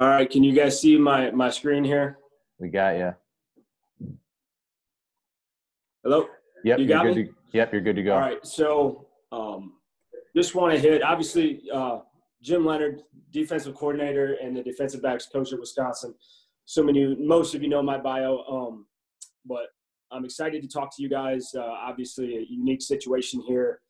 All right, can you guys see my my screen here? We got you. Hello. Yep, You you're got good me? to Yep, you're good to go. All right, so um, just want to hit obviously uh, Jim Leonhard, defensive coordinator and the defensive backs coach at Wisconsin. So many, most of you know my bio, um, but I'm excited to talk to you guys. Uh, obviously, a unique situation here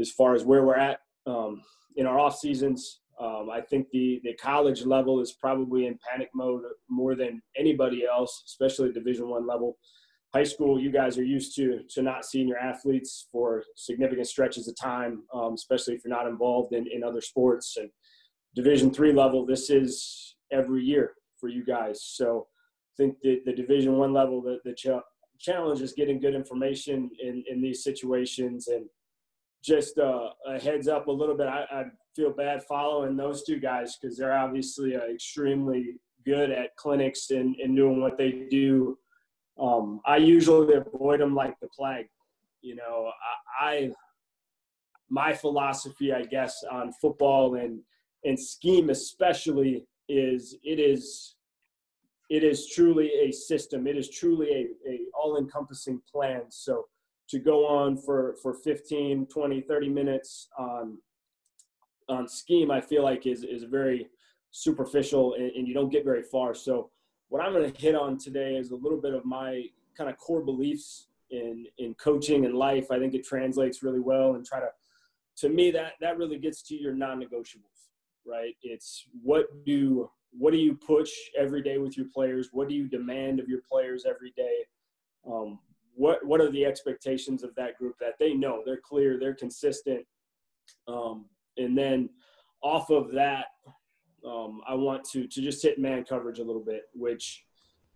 as far as where we're at um, in our off seasons. Um, I think the the college level is probably in panic mode more than anybody else, especially Division One level high school, you guys are used to to not seeing your athletes for significant stretches of time, um, especially if you're not involved in, in other sports. And Division three level, this is every year for you guys. So I think the, the Division one level, the, the ch- challenge is getting good information in, in these situations. And just uh, a heads up a little bit, I, I feel bad following those two guys because they're obviously uh, extremely good at clinics and, and doing what they do um, I usually avoid them like the plague. You know, I, I my philosophy, I guess, on football and and scheme especially is it is it is truly a system. It is truly a, a all-encompassing plan. So to go on for for 15, 20, 30 minutes on on scheme, I feel like is is very superficial and, and you don't get very far. So what I'm going to hit on today is a little bit of my kind of core beliefs in in coaching and life. I think it translates really well, and try to to me that that really gets to your non-negotiables, right? It's what do what do you push every day with your players? What do you demand of your players every day? Um, what what are the expectations of that group that they know they're clear, they're consistent, um, and then off of that, um, I want to to just hit man coverage a little bit, which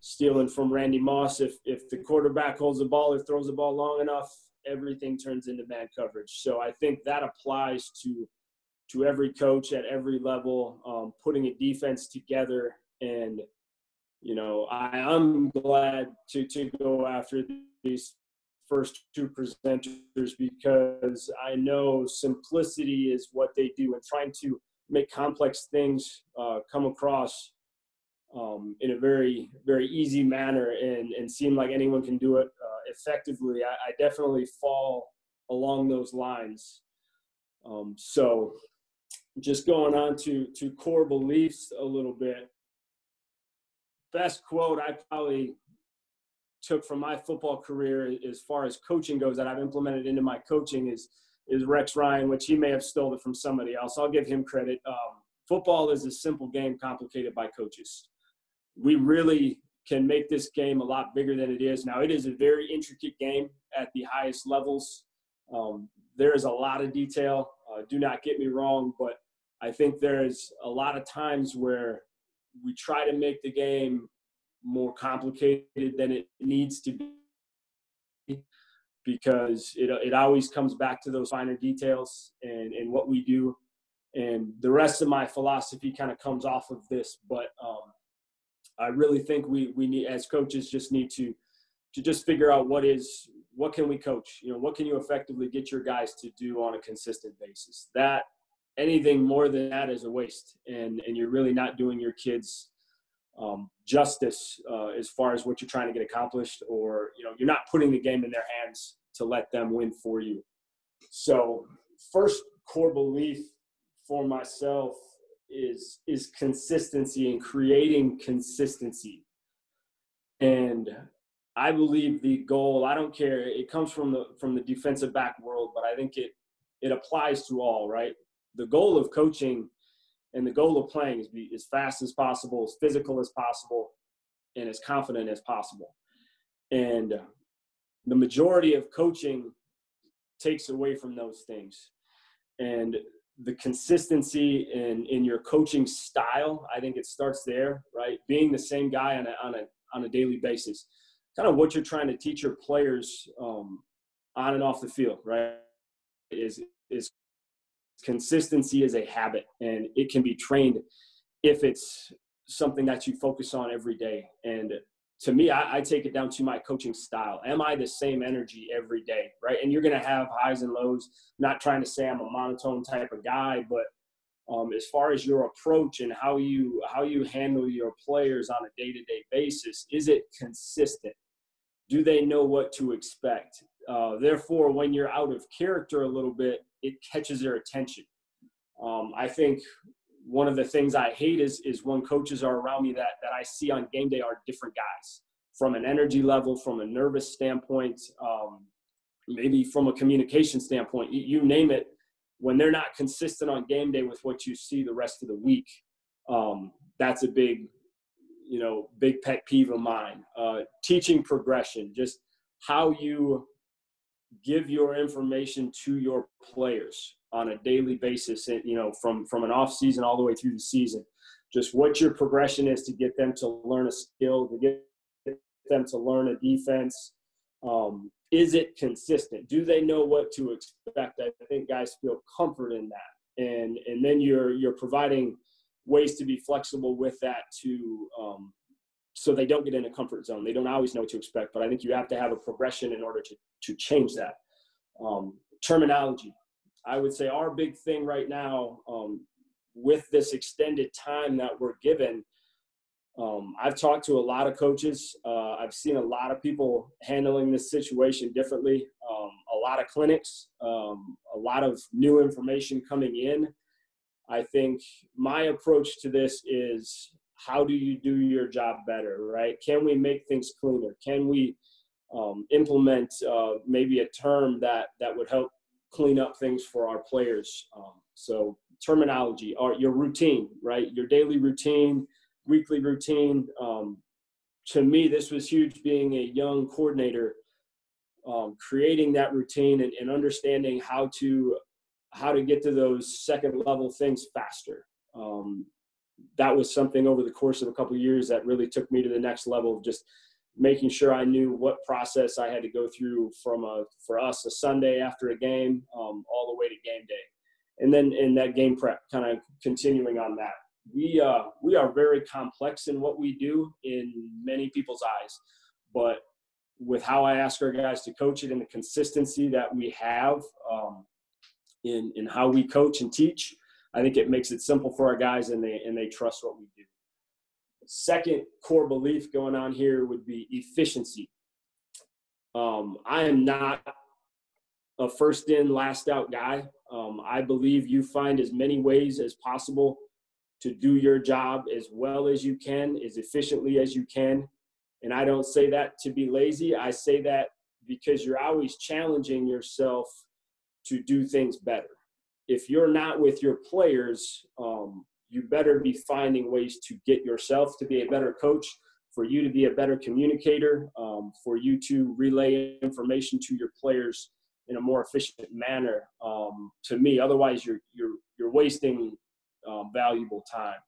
stealing from Randy Moss, if if the quarterback holds the ball or throws the ball long enough, everything turns into man coverage. So I think that applies to to every coach at every level, um, putting a defense together. And you know, I, I'm glad to to go after these first two presenters because I know simplicity is what they do, and trying to make complex things uh, come across um, in a very very easy manner and and seem like anyone can do it uh, effectively. I, I, definitely fall along those lines. Um, so just going on to to core beliefs a little bit best quote i probably took from my football career as far as coaching goes that i've implemented into my coaching is is Rex Ryan, which he may have stolen from somebody else. I'll give him credit. Um, football is a simple game complicated by coaches. We really can make this game a lot bigger than it is. Now, it is a very intricate game at the highest levels. Um, there is a lot of detail. Uh, do not get me wrong, but I think there's a lot of times where we try to make the game more complicated than it needs to be because it, it always comes back to those finer details and, and what we do. And the rest of my philosophy kind of comes off of this. But um, I really think we, we need, as coaches, just need to, to just figure out what is, what can we coach? You know, what can you effectively get your guys to do on a consistent basis? That anything more than that is a waste. And, and you're really not doing your kids um, justice uh, as far as what you're trying to get accomplished, or you know, you're not putting the game in their hands to let them win for you. So, first core belief for myself is is consistency and creating consistency. And I believe the goal, I don't care, it comes from the from the defensive back world, but I think it it applies to all, right? The goal of coaching and the goal of playing is be as fast as possible, as physical as possible, and as confident as possible. And the majority of coaching takes away from those things. And the consistency in, in your coaching style, I think it starts there, right? Being the same guy on a, on a, on a daily basis. Kind of what you're trying to teach your players um, on and off the field, right? Is, is consistency is a habit and it can be trained if it's something that you focus on every day. And to me, I, I, take it down to my coaching style. Am I the same energy every day? Right. And you're going to have highs and lows. I'm not trying to say I'm a monotone type of guy, but um, as far as your approach and how you how you handle your players on a day-to-day basis is it consistent do they know what to expect uh, therefore when you're out of character a little bit it catches their attention um, i think one of the things i hate is is when coaches are around me that that i see on game day are different guys from an energy level from a nervous standpoint um, maybe from a communication standpoint you, you name it when they're not consistent on game day with what you see the rest of the week, um, that's a big, you know, big pet peeve of mine. Uh, teaching progression, just how you give your information to your players on a daily basis, and you know, from from an off season all the way through the season, just what your progression is to get them to learn a skill, to get them to learn a defense, um, is it consistent? Do they know what to expect? I think guys feel comfort in that, and and then you're you're providing ways to be flexible with that to um, so they don't get in a comfort zone. They don't always know what to expect, but I think you have to have a progression in order to to change that. Um, terminology, I would say our big thing right now um, with this extended time that we're given um, I've talked to a lot of coaches. Uh, I've seen a lot of people handling this situation differently. Um, a lot of clinics, um, a lot of new information coming in. I think my approach to this is how do you do your job better, right? Can we make things cleaner? Can we um, implement uh, maybe a term that that would help clean up things for our players? Um, so terminology, or your routine, right? Your daily routine weekly routine. Um, to me, this was huge being a young coordinator, um, creating that routine and, and, understanding how to how to get to those second level things faster. Um, that was something over the course of a couple of years that really took me to the next level of just making sure I knew what process I had to go through from a for us a Sunday after a game um, all the way to game day, and then in that game prep, kind of continuing on that we uh, we are very complex in what we do in many people's eyes, but with how I ask our guys to coach it and the consistency that we have um, in in how we coach and teach, I think it makes it simple for our guys and they and they trust what we do. Second core belief going on here would be efficiency. Um, I am not a first in, last out guy. Um, I believe you find as many ways as possible to do your job as well as you can, as efficiently as you can. And I don't say that to be lazy. I say that because you're always challenging yourself to do things better. If you're not with your players, um, you better be finding ways to get yourself to be a better coach, for you to be a better communicator, um, for you to relay information to your players in a more efficient manner. Um, to me, otherwise you're you're you're wasting um, valuable time.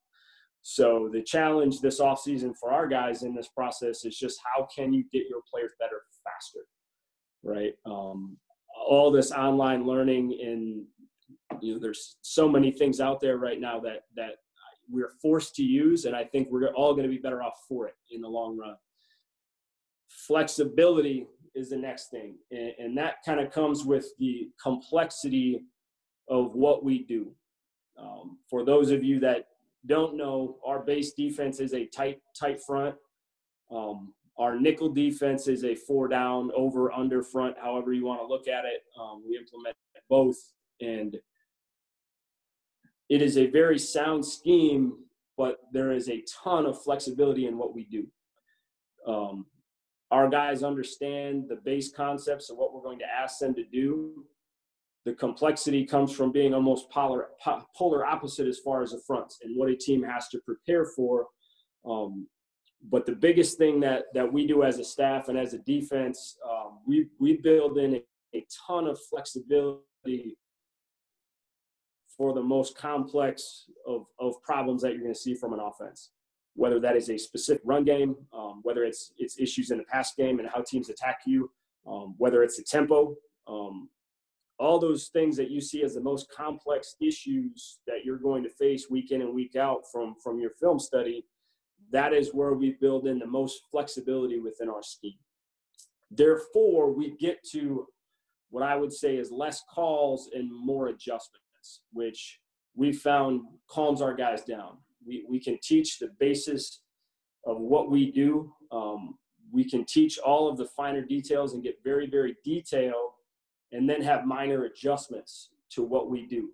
So the challenge this offseason for our guys in this process is just how can you get your players better faster, right? Um, all this online learning and you know there's so many things out there right now that that we're forced to use, and I think we're all going to be better off for it in the long run. Flexibility is the next thing, and, and that kind of comes with the complexity of what we do. Um, for those of you that don't know, our base defense is a tight, tight front. Um, our nickel defense is a four down, over, under front, however you want to look at it. Um, we implement both, and it is a very sound scheme, but there is a ton of flexibility in what we do. Um, our guys understand the base concepts of what we're going to ask them to do, the complexity comes from being almost polar, polar opposite as far as the fronts and what a team has to prepare for. Um, but the biggest thing that that we do as a staff and as a defense, um, we we build in a, a ton of flexibility for the most complex of, of problems that you're going to see from an offense. Whether that is a specific run game, um, whether it's it's issues in the pass game and how teams attack you, um, whether it's the tempo, um, all those things that you see as the most complex issues that you're going to face week in and week out from from your film study that is where we build in the most flexibility within our scheme therefore we get to what i would say is less calls and more which we found calms our guys down. We, we can teach the basis of what we do. Um, we can teach all of the finer details and get very, very detailed and then have minor adjustments to what we do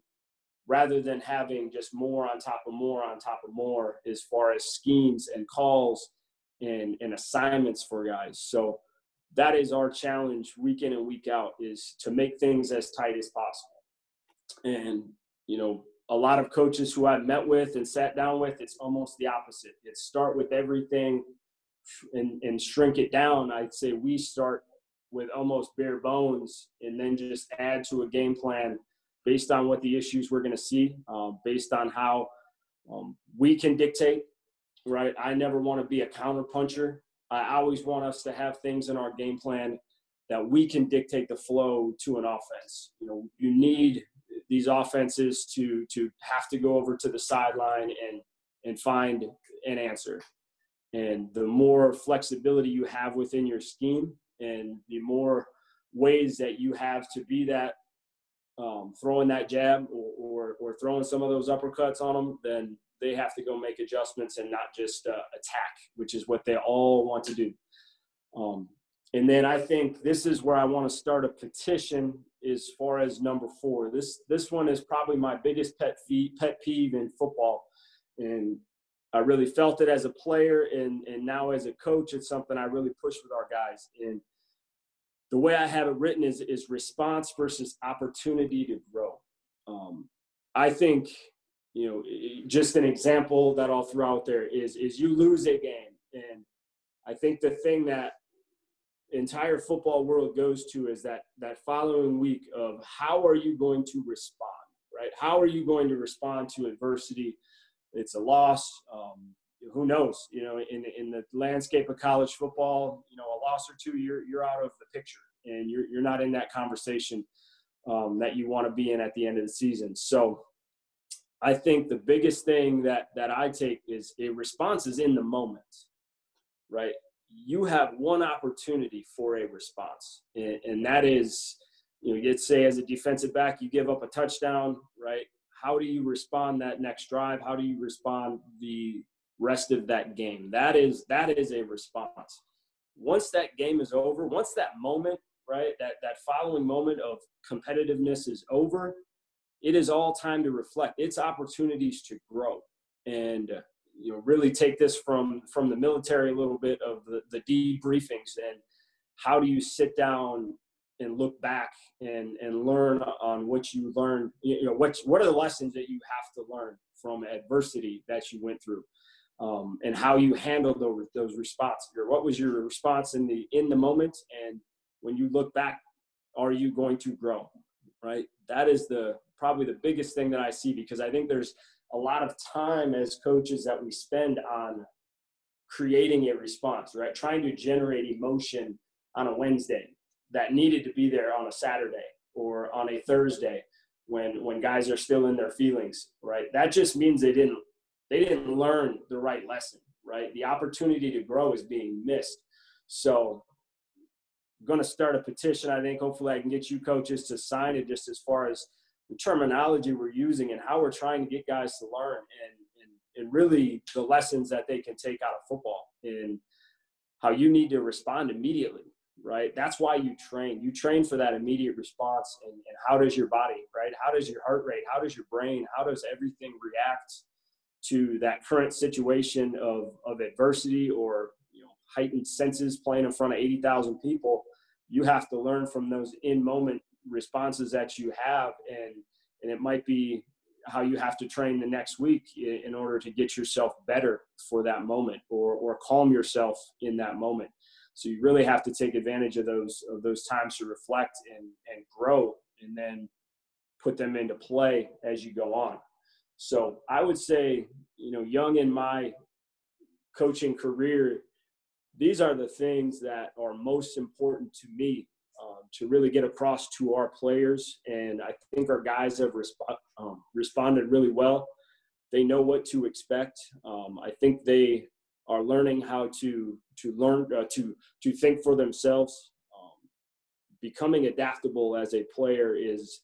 rather than having just more on top of more on top of more as far as schemes and calls and, and assignments for guys. So that is our challenge week in and week out is to make things as tight as possible. And, you know, a lot of coaches who I've met with and sat down with, it's almost the opposite. It's start with everything and, and shrink it down. I'd say we start with almost bare bones and then just add to a game plan based on what the issues we're going to see, um, based on how um, we can dictate, right? I never want to be a counter puncher. I always want us to have things in our game plan that we can dictate the flow to an offense. You know, you need these offenses to to have to go over to the sideline and and find an answer. And the more flexibility you have within your scheme, and the more ways that you have to be that um, throwing that jab or, or, or throwing some of those uppercuts on them, then they have to go make adjustments and not just uh, attack, which is what they all want to do. Um, and then I think this is where I want to start a petition as far as number four. This this one is probably my biggest pet fee, pet peeve in football, and I really felt it as a player, and and now as a coach, it's something I really push with our guys. And the way I have it written is is response versus opportunity to grow. Um, I think you know just an example that I'll throw out there is is you lose a game, and I think the thing that entire football world goes to is that that following week of how are you going to respond right how are you going to respond to adversity it's a loss um, who knows? You know, in in the landscape of college football, you know, a loss or two, you're you're out of the picture, and you're you're not in that conversation um, that you want to be in at the end of the season. So, I think the biggest thing that that I take is a response is in the moment, right? You have one opportunity for a response, and, that is, you know, you'd say as a defensive back, you give up a touchdown, right? How do you respond that next drive? How do you respond the rest of that game. That is that is a response. Once that game is over, once that moment, right, that that following moment of competitiveness is over, it is all time to reflect. It's opportunities to grow and uh, you know really take this from from the military a little bit of the, the debriefings and how do you sit down and look back and and learn on what you learned you know what what are the lessons that you have to learn from adversity that you went through um, and how you handled those, those responses or what was your response in the in the moment? And when you look back are you going to grow right? That is the probably the biggest thing that i see because i think there's a lot of time as coaches that we spend on creating a response right trying to generate emotion on a wednesday that needed to be there on a saturday or on a thursday when when guys are still in their feelings right that just means they didn't they didn't learn the right lesson, right? The opportunity to grow is being missed. So I'm to start a petition. I think hopefully I can get you coaches to sign it just as far as the terminology we're using and how we're trying to get guys to learn and, and, and really the lessons that they can take out of football and how you need to respond immediately right? That's why you train. You train for that immediate response and, and how does your body right? How does your heart rate? How does your brain? How does everything react to that current situation of, of adversity or you know heightened senses playing in front of 80,000 people, you have to learn from those in moment responses that you have and and it might be how you have to train the next week in order to get yourself better for that moment or or calm yourself in that moment. So you really have to take advantage of those of those times to reflect and and grow and then put them into play as you go on. So I would say, you know, young in my coaching career, these are the things that are most important to me to really get across to our players. And I think our guys have resp- um, responded really well. They know what to expect. Um, I think they are learning how to to learn uh, to to think for themselves. Um, becoming adaptable as a player is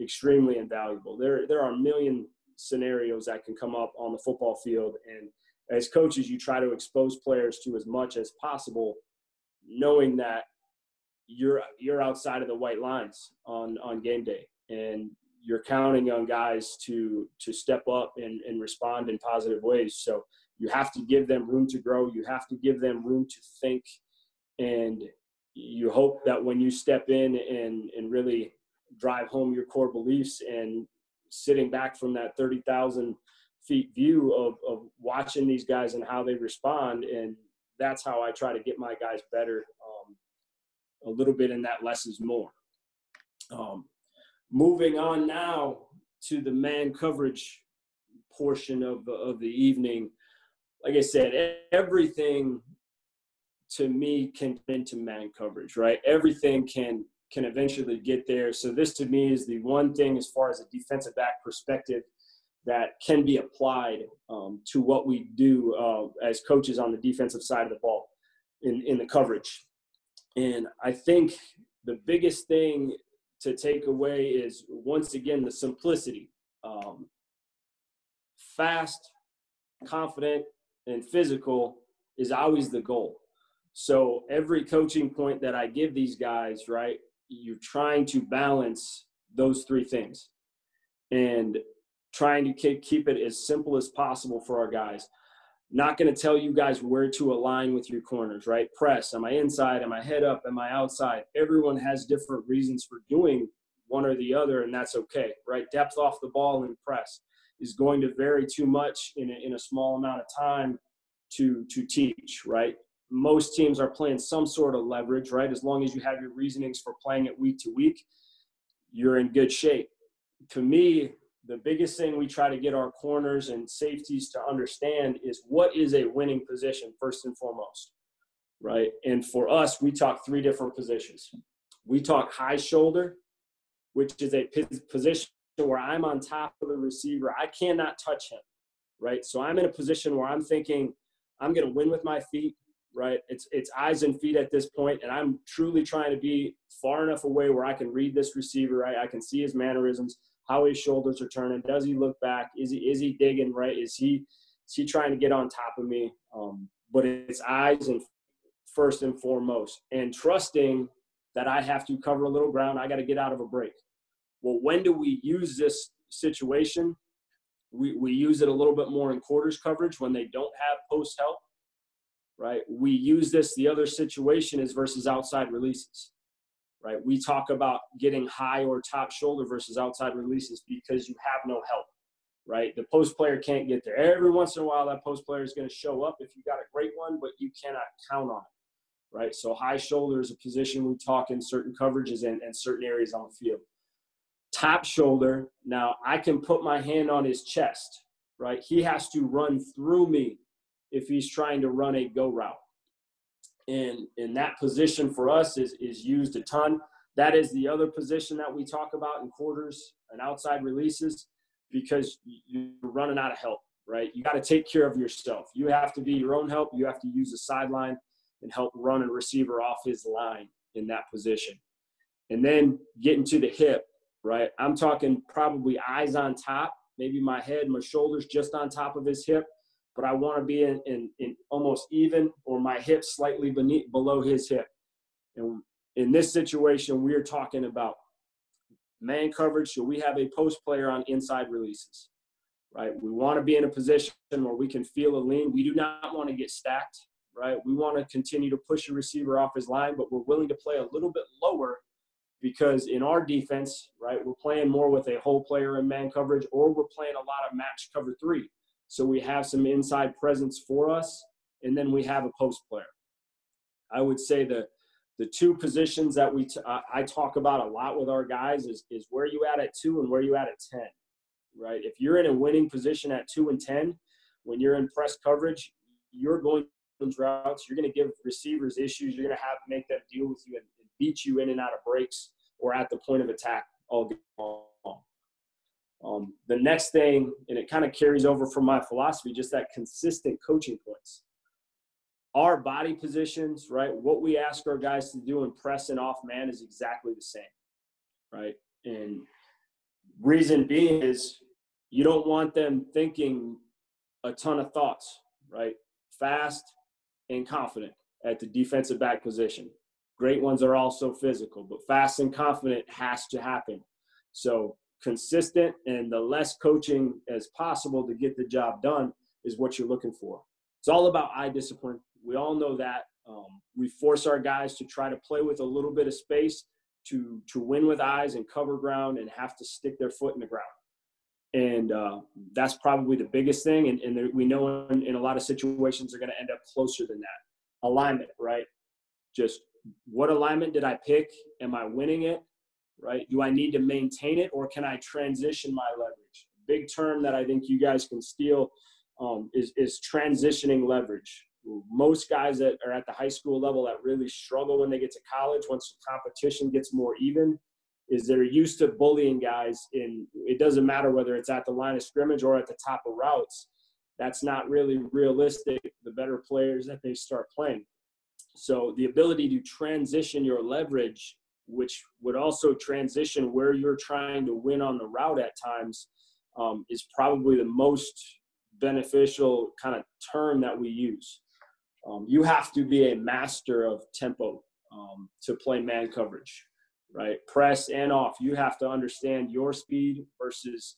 extremely invaluable. There there are a million scenarios that can come up on the football field. And as coaches, you try to expose players to as much as possible, knowing that you're you're outside of the white lines on on game day, and you're counting on guys to to step up and, and respond in positive ways. So you have to give them room to grow. You have to give them room to think, and you hope that when you step in and and really drive home your core beliefs and sitting back from that 30,000 feet view of, of watching these guys and how they respond. And that's how I try to get my guys better a little bit in that less is more. Um, moving on now to the man coverage portion of, of the evening. Like I said, everything to me can into man coverage, right? Everything can can eventually get there. So this to me is the one thing as far as a defensive back perspective that can be applied um, to what we do uh, as coaches on the defensive side of the ball in, in the coverage. And I think the biggest thing to take away is once again the simplicity. Um, fast, confident, and physical is always the goal. So every coaching point that I give these guys, right, you're trying to balance those three things and trying to keep it as simple as possible for our guys. Not going to tell you guys where to align with your corners, right? Press. Am I inside? Am I head up? Am I outside? Everyone has different reasons for doing one or the other, and that's okay, right? Depth off the ball and press is going to vary too much in a, in a small amount of time to to teach, right? most teams are playing some sort of leverage, right? As long as you have your reasonings for playing it week to week, you're in good shape. To me, the biggest thing we try to get our corners and safeties to understand is what is a winning position first and foremost, right? And for us, we talk three different positions. We talk high shoulder, which is a position where I'm on top of the receiver. I cannot touch him, right? So I'm in a position where I'm thinking I'm going to win with my feet right? It's it's eyes and feet at this point, and I'm truly trying to be far enough away where I can read this receiver, right? I can see his mannerisms, how his shoulders are turning. Does he look back? Is he is he digging right? Is he is he trying to get on top of me? Um, but it's eyes and first and foremost, and trusting that I have to cover a little ground. I got to get out of a break. Well, when do we use this situation? We, we use it a little bit more in quarters coverage when they don't have post help right? We use this, the other situation is versus outside releases, right? We talk about getting high or top shoulder versus outside releases because you have no help, right? The post player can't get there. Every once in a while, that post player is going to show up if you got a great one, but you cannot count on it, right? So high shoulder is a position we talk in certain coverages and, and certain areas on the field. Top shoulder, now I can put my hand on his chest, right? He has to run through me if he's trying to run a go route. And in that position for us is, is used a ton. That is the other position that we talk about in quarters and outside releases because you're running out of help, right? You got to take care of yourself. You have to be your own help. You have to use the sideline and help run a receiver off his line in that position. And then getting to the hip, right? I'm talking probably eyes on top, maybe my head, my shoulders just on top of his hip but I want to be in, in, in almost even or my hip slightly beneath below his hip. And in this situation, we are talking about man coverage. So we have a post player on inside releases, right? We want to be in a position where we can feel a lean. We do not want to get stacked, right? We want to continue to push a receiver off his line, but we're willing to play a little bit lower because in our defense, right, we're playing more with a hole player in man coverage or we're playing a lot of match cover three so we have some inside presence for us, and then we have a post player. I would say the the two positions that we t- I talk about a lot with our guys is is where you at at two and where you at at ten, right? If you're in a winning position at two and ten, when you're in press coverage, you're going routes. You're going to give receivers issues. You're going to have to make them deal with you and beat you in and out of breaks or at the point of attack all game long. Um, the next thing, and it kind of carries over from my philosophy, just that consistent coaching points. Our body positions, right? What we ask our guys to do in press and off man is exactly the same, right? And reason being is you don't want them thinking a ton of thoughts, right? Fast and confident at the defensive back position. Great ones are also physical, but fast and confident has to happen. So consistent and the less coaching as possible to get the job done is what you're looking for. It's all about eye discipline. We all know that. Um, we force our guys to try to play with a little bit of space to to win with eyes and cover ground and have to stick their foot in the ground. And uh, that's probably the biggest thing. And, and there, we know in, in a lot of situations they're going to end up closer than that. Alignment, right? Just what alignment did I pick? Am I winning it? Right? Do I need to maintain it or can I transition my leverage? Big term that I think you guys can steal um, is, is transitioning leverage. Most guys that are at the high school level that really struggle when they get to college, once the competition gets more even, is they're used to bullying guys in it doesn't matter whether it's at the line of scrimmage or at the top of routes. That's not really realistic. The better players that they start playing. So the ability to transition your leverage, which would also transition where you're trying to win on the route at times, um, is probably the most beneficial kind of term that we use. Um, you have to be a master of tempo um, to play man coverage, right? Press and off. You have to understand your speed versus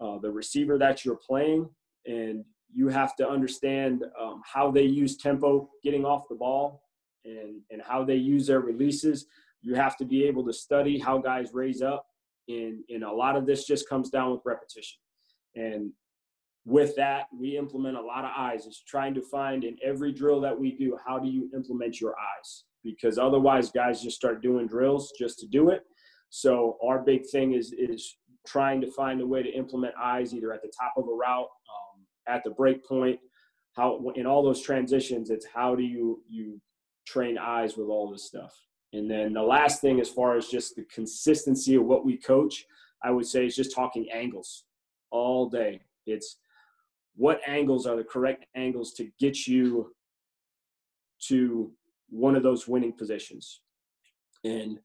uh, the receiver that you're playing, and you have to understand um, how they use tempo getting off the ball and, and how they use their releases. You have to be able to study how guys raise up, and, and a lot of this just comes down with repetition. And with that, we implement a lot of eyes. It's trying to find in every drill that we do, how do you implement your eyes? Because otherwise, guys just start doing drills just to do it. So our big thing is is trying to find a way to implement eyes either at the top of a route, um, at the break point. How in all those transitions, it's how do you you train eyes with all this stuff. And then the last thing, as far as just the consistency of what we coach, I would say is just talking angles all day. It's what angles are the correct angles to get you to one of those winning positions. And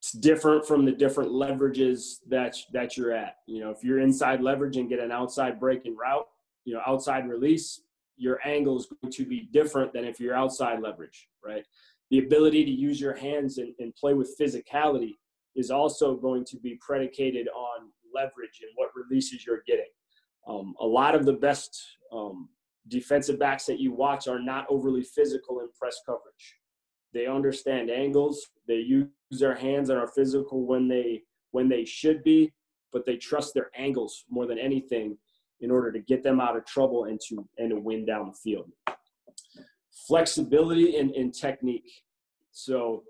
it's different from the different leverages that that you're at. You know, if you're inside leverage and get an outside breaking route, you know, outside release, your angle is going to be different than if you're outside leverage, right? The ability to use your hands and, and play with physicality is also going to be predicated on leverage and what releases you're getting. Um, a lot of the best um, defensive backs that you watch are not overly physical in press coverage. They understand angles. They use their hands and are physical when they when they should be, but they trust their angles more than anything in order to get them out of trouble and to and to win down the field. Flexibility and, and technique. So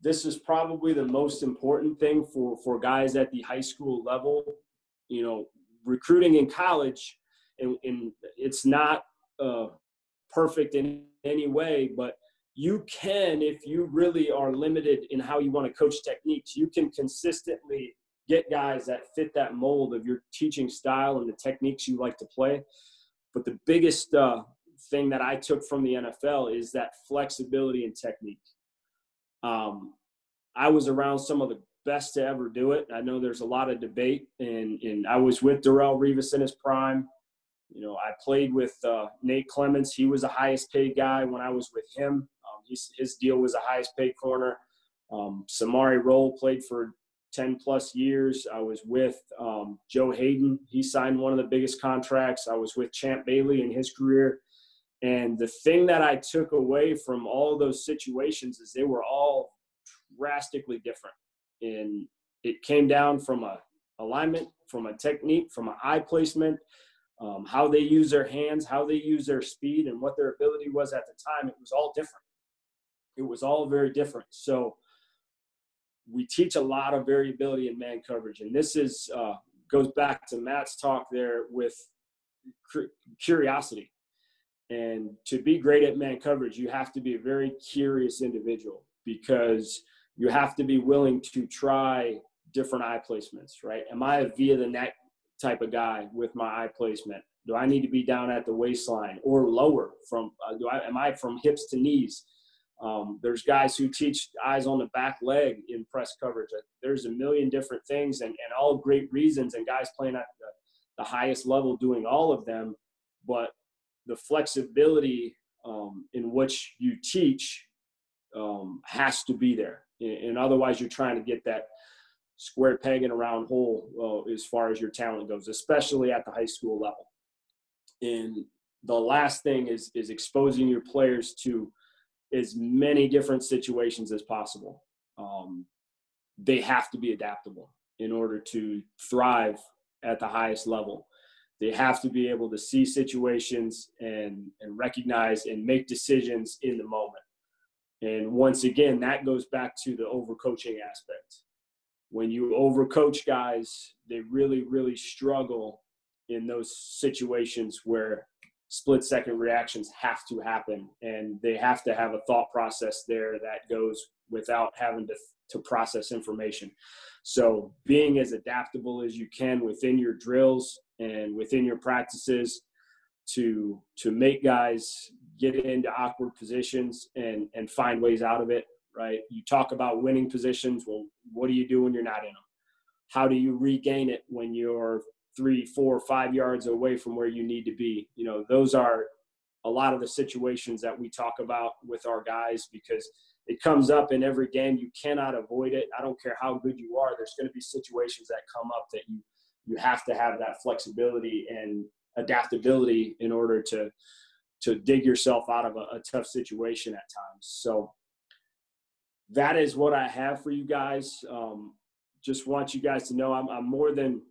this is probably the most important thing for for guys at the high school level. You know, recruiting in college, and, and it's not uh, perfect in any way, but you can, if you really are limited in how you want to coach techniques, you can consistently get guys that fit that mold of your teaching style and the techniques you like to play. But the biggest uh, thing that I took from the NFL is that flexibility and technique. Um, I was around some of the best to ever do it. I know there's a lot of debate, and and I was with Darrelle Revis in his prime. You know, I played with uh, Nate Clements. He was the highest paid guy when I was with him. Um, his deal was the highest paid corner. Um, Samari Rolle played for 10 plus years. I was with um, Joe Haden. He signed one of the biggest contracts. I was with Champ Bailey in his career. And the thing that I took away from all those situations is they were all drastically different and it came down from a alignment, from a technique, from an eye placement, um, how they use their hands, how they use their speed, and what their ability was at the time. It was all different. It was all very different. So we teach a lot of variability in man coverage, and this is uh, goes back to Matt's talk there with curiosity. And to be great at man coverage, you have to be a very curious individual because you have to be willing to try different eye placements, right? Am I a via the neck type of guy with my eye placement? Do I need to be down at the waistline or lower from? Uh, do I am I from hips to knees? Um, there's guys who teach eyes on the back leg in press coverage. There's a million different things and, and all great reasons, and guys playing at the, the highest level doing all of them. But the flexibility um, in which you teach um, has to be there. And otherwise, you're trying to get that square peg in a round hole uh, as far as your talent goes, especially at the high school level. And the last thing is is exposing your players to as many different situations as possible. Um, they have to be adaptable in order to thrive at the highest level. They have to be able to see situations and, and recognize and make decisions in the moment. And once again, that goes back to the overcoaching aspect. When you overcoach guys, they really, really struggle in those situations where split second reactions have to happen and they have to have a thought process there that goes without having to, to process information. So being as adaptable as you can within your drills and within your practices to to make guys get into awkward positions and and find ways out of it right? You talk about winning positions. Well what do you do when you're not in them how do you regain it when you're three, four, five yards away from where you need to be. You know, those are a lot of the situations that we talk about with our guys because it comes up in every game. You cannot avoid it. I don't care how good you are. There's going to be situations that come up that you you have to have that flexibility and adaptability in order to to dig yourself out of a, a tough situation at times. So that is what I have for you guys. Um, just want you guys to know I'm, I'm more than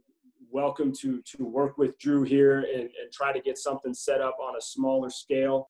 welcome to to work with Drew here and, and try to get something set up on a smaller scale.